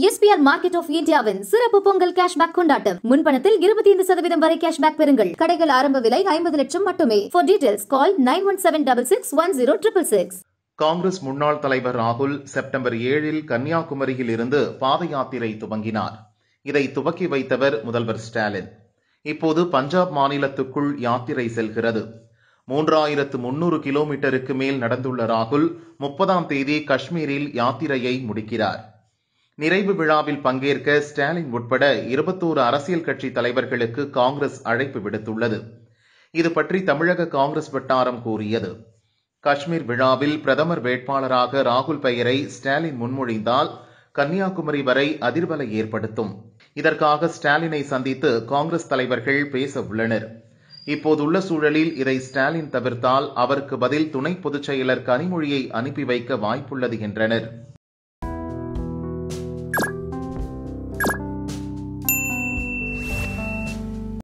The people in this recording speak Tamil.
எஸ்பிஆர் மார்க்கெட் ஆஃப் இந்தியாவின் சிறப்பு பொங்கல் கேஷ்பேக் கொண்டாட்டம். முன்பணத்தில் இருபத்தி ஐந்து சதவீதம் வரை கேஷ்பேக் பெறுங்கள். கடைகள் ஆரம்ப விலை ஐம்பது லட்சம் மட்டுமே. For details call nine one seven double six one zero triple six Congress முன்னாள் தலைவர் ராகுல் செப்டம்பர் ஏழில் கன்னியாகுமரியில் இருந்து பாத யாத்திரை துவங்கினார். இதை துவக்கி வைத்தவர் முதல்வர் ஸ்டாலின். இப்போது பஞ்சாப் மாநிலத்துக்குள் யாத்திரை செல்கிறது. மூன்றாயிரத்து முன்னூறு கிலோமீட்டருக்கு மேல் நடந்துள்ள ராகுல் முப்பதாம் தேதி காஷ்மீரில் யாத்திரையை முடிக்கிறார். நிறைவு விழாவில் பங்கேற்க ஸ்டாலின் உட்பட இருபத்தோரு அரசியல் கட்சி தலைவர்களுக்கு காங்கிரஸ் அழைப்பு விடுத்துள்ளது. இது பற்றி தமிழக காங்கிரஸ் வட்டாரம் கூறியது. காஷ்மீர் விழாவில் பிரதமர் வேட்பாளராக ராகுல் பெயரை ஸ்டாலின் முன்மொழிந்தால் கன்னியாகுமரி வரை அதிர்வலை ஏற்படுத்தும். இதற்காக ஸ்டாலினை சந்தித்து காங்கிரஸ் தலைவர்கள் பேச உள்ளனர். இப்போதுள்ள சூழலில் இதை ஸ்டாலின் தவிர்த்தால் அவருக்கு பதில் துணை பொதுச் செயலர் கனிமொழியை அனுப்பி வைக்க வாய்ப்புள்ளது என்றனர்.